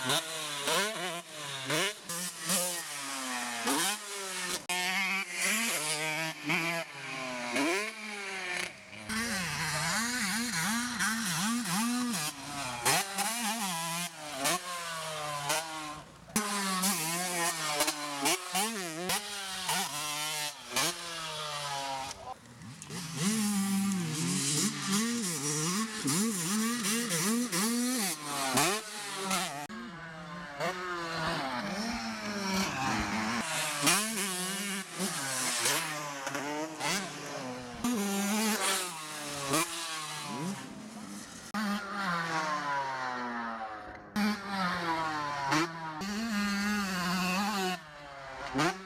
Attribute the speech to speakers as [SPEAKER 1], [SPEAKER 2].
[SPEAKER 1] Mm-hmm. Huh?